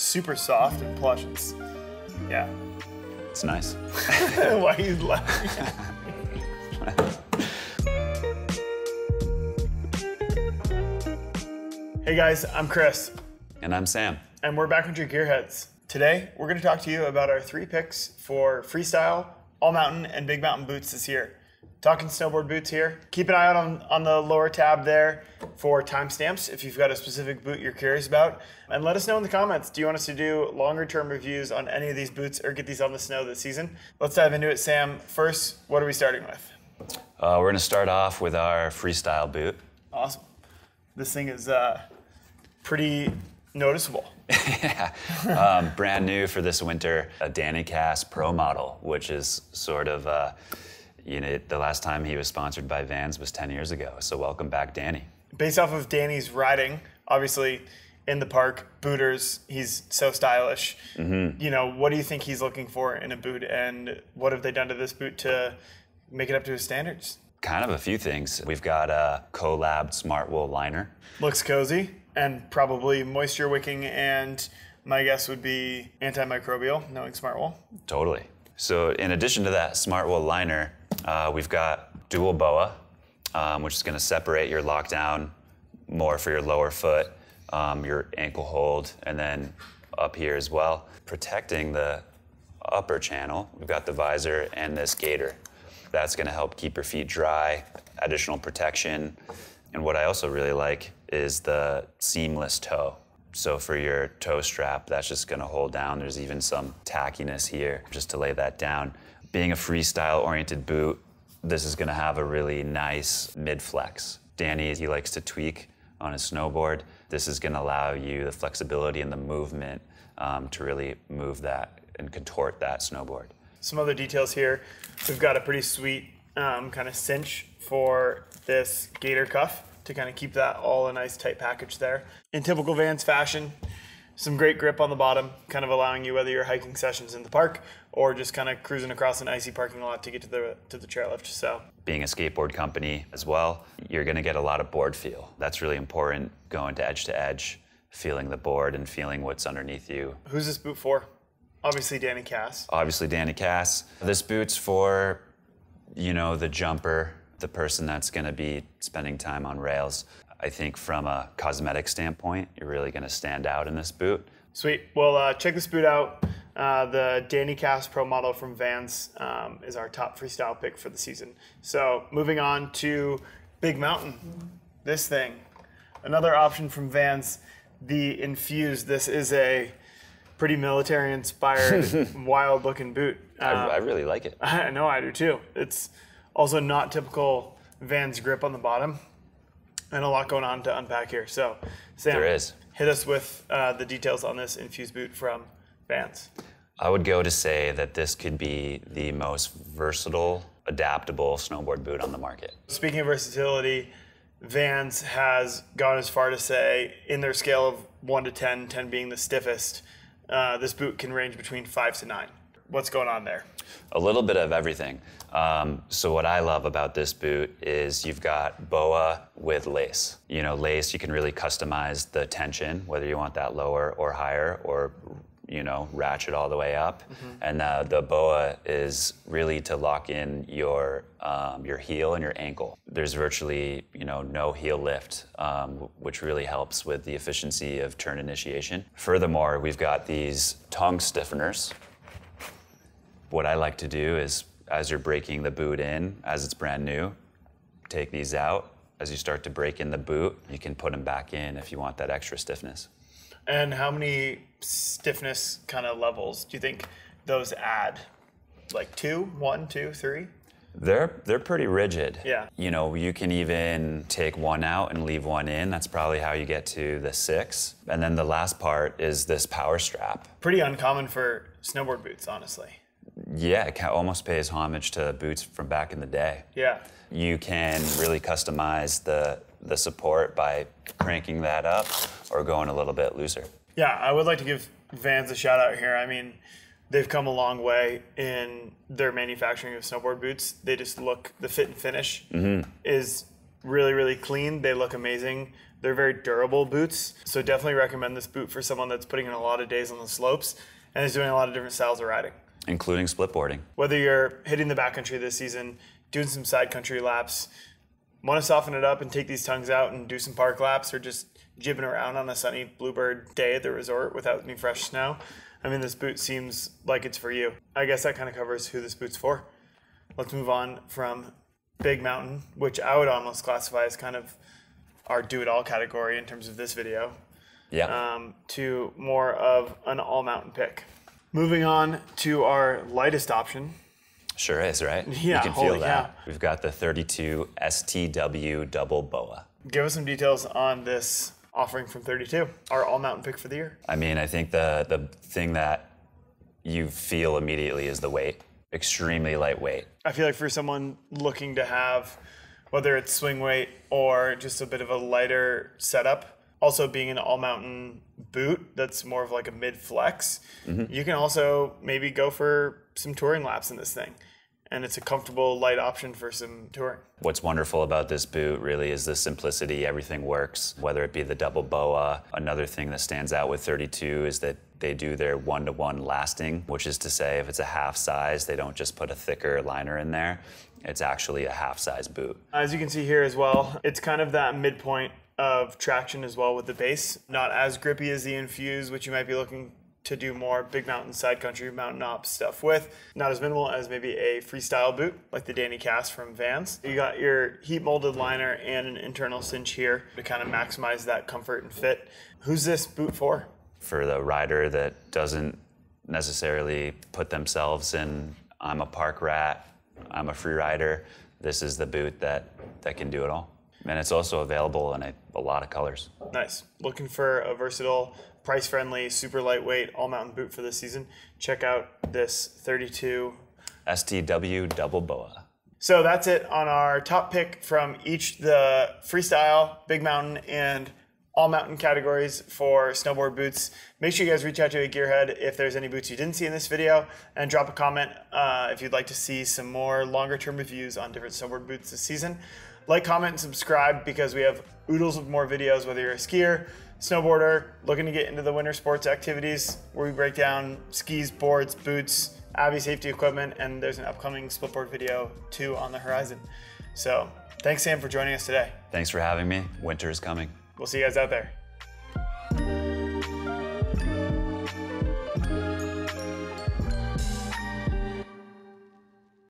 super soft and plush. It's, yeah. It's nice. Why are you laughing? hey guys, I'm Chris, And I'm Sam. and we're back with your Gearheads. Today, we're going to talk to you about our three picks for freestyle, all mountain, and big mountain boots this year. Talking snowboard boots here. Keep an eye out on, on the lower tab there for timestamps if you've got a specific boot you're curious about. And let us know in the comments do you want us to do longer term reviews on any of these boots or get these on the snow this season? Let's dive into it, Sam. First, what are we starting with? Uh, we're going to start off with our freestyle boot. Awesome. This thing is uh, pretty noticeable. Um, brand new for this winter, a Danny Kass Pro model, which is sort of, uh, you know, the last time he was sponsored by Vans was 10 years ago. So welcome back, Danny. based off of Danny's riding, obviously in the park, booters, he's so stylish. Mm-hmm. You know, what do you think he's looking for in a boot, and what have they done to this boot to make it up to his standards? Kind of a few things. We've got a collab smart wool liner. Looks cozy and probably moisture wicking, and my guess would be antimicrobial, knowing Smart Wool. Totally. So in addition to that smart wool liner, uh, we've got dual boa, um, which is going to separate your lockdown more for your lower foot, um, your ankle hold, and then up here as well, protecting the upper channel. We've got the visor and this gaiter. That's going to help keep your feet dry, additional protection. And what I also really like is the seamless toe. So for your toe strap, that's just gonna hold down. There's even some tackiness here just to lay that down. Being a freestyle oriented boot, this is gonna have a really nice mid flex. Danny, he likes to tweak on his snowboard. This is gonna allow you the flexibility and the movement um, to really move that and contort that snowboard. some other details here. We've got a pretty sweet um, kind of cinch for this gaiter cuff to kind of keep that all a nice tight package there. In typical Vans fashion, some great grip on the bottom, kind of allowing you whether you're hiking sessions in the park or just kind of cruising across an icy parking lot to get to the to the chairlift. So being a skateboard company as well, you're going to get a lot of board feel. That's really important going to edge to edge, feeling the board and feeling what's underneath you. who's this boot for? Obviously Danny Kass. Obviously, Danny Kass. This boot's for, you know, the jumper, the person that's going to be spending time on rails. I think from a cosmetic standpoint, you're really going to stand out in this boot. Sweet. Well, uh, check this boot out. Uh, the Danny Kass Pro model from Vans um, is our top freestyle pick for the season. So, moving on to Big Mountain. This thing, another option from Vans, the Infused. This is a pretty military inspired, wild looking boot. I, Uh, I really like it. I know I do too. It's also not typical Vans grip on the bottom, and a lot going on to unpack here. So, Sam, There is. hit us with uh, the details on this infused boot from Vans. I would go to say that this could be the most versatile, adaptable snowboard boot on the market. Speaking of versatility, Vans has gone as far to say, in their scale of one to 10, 10 being the stiffest, uh, this boot can range between five to nine. What's going on there? A little bit of everything. Um, so what I love about this boot is you've got boa with lace. You know, lace you can really customize the tension, whether you want that lower or higher, or you know, ratchet all the way up. And uh, the boa is really to lock in your um, your heel and your ankle. There's virtually you know no heel lift, um, w- which really helps with the efficiency of turn initiation. Furthermore, we've got these tongue stiffeners what I like to do is as you're breaking the boot in, as it's brand new, take these out. As you start to break in the boot, you can put them back in if you want that extra stiffness. And how many stiffness kind of levels do you think those add? Like two, one, two, three? They're they're pretty rigid. Yeah. You know, you can even take one out and leave one in. That's probably how you get to the six. And then the last part is this power strap. Pretty uncommon for snowboard boots, honestly. Yeah, it almost pays homage to boots from back in the day. Yeah. You can really customize the the support by cranking that up or going a little bit looser. Yeah, I would like to give Vans a shout out here. I mean, they've come a long way in their manufacturing of snowboard boots. They just look the fit and finish mm-hmm. is really really clean. They look amazing. They're very durable boots, so definitely recommend this boot for someone that's putting in a lot of days on the slopes and is doing a lot of different styles of riding. Including split boarding. Whether you're hitting the backcountry this season, doing some side country laps, want to soften it up and take these tongues out and do some park laps, or just jibbing around on a sunny bluebird day at the resort without any fresh snow, I mean, this boot seems like it's for you. I guess that kind of covers who this boot's for. Let's move on from Big Mountain, which I would almost classify as kind of our do it all category in terms of this video, Yeah. um, to more of an all mountain pick. Moving on to our lightest option. sure is, right? Yeah, You can feel that. cow. We've got the 32 STW double boa. Give us some details on this offering from 32, our all mountain pick for the year. I mean, I think the the thing that you feel immediately is the weight. Extremely lightweight. I feel like for someone looking to have, whether it's swing weight or just a bit of a lighter setup, also being an all mountain boot that's more of like a mid flex, mm-hmm. you can also maybe go for some touring laps in this thing. And it's a comfortable light option for some touring. What's wonderful about this boot really is the simplicity. Everything works, whether it be the double boa. Another thing that stands out with 32 is that they do their one to one lasting, which is to say, if it's a half size, they don't just put a thicker liner in there. It's actually a half size boot. As you can see here as well, it's kind of that midpoint of traction as well with the base. Not as grippy as the Infuse, which you might be looking to do more big mountain side country mountain op stuff with. Not as minimal as maybe a freestyle boot like the Danny Kass from Vans. You got your heat molded liner and an internal cinch here to kind of maximize that comfort and fit. Who's this boot for? For the rider that doesn't necessarily put themselves in, I'm a park rat, I'm a free rider, this is the boot that, that can do it all. And it's also available in a, a lot of colors. Nice. Looking for a versatile, price friendly, super lightweight all mountain boot for this season? Check out this 32 STW double boa. So that's it on our top pick from each the freestyle, big mountain, and all mountain categories for snowboard boots. Make sure you guys reach out to a gearhead if there's any boots you didn't see in this video, and drop a comment uh, if you'd like to see some more longer term reviews on different snowboard boots this season. Like, comment, and subscribe because we have oodles of more videos, whether you're a skier, snowboarder, looking to get into the winter sports activities, where we break down skis, boards, boots, Avi safety equipment, and there's an upcoming splitboard video too on the horizon. So thanks, Sam, for joining us today. Thanks for having me. Winter is coming. We'll see you guys out there.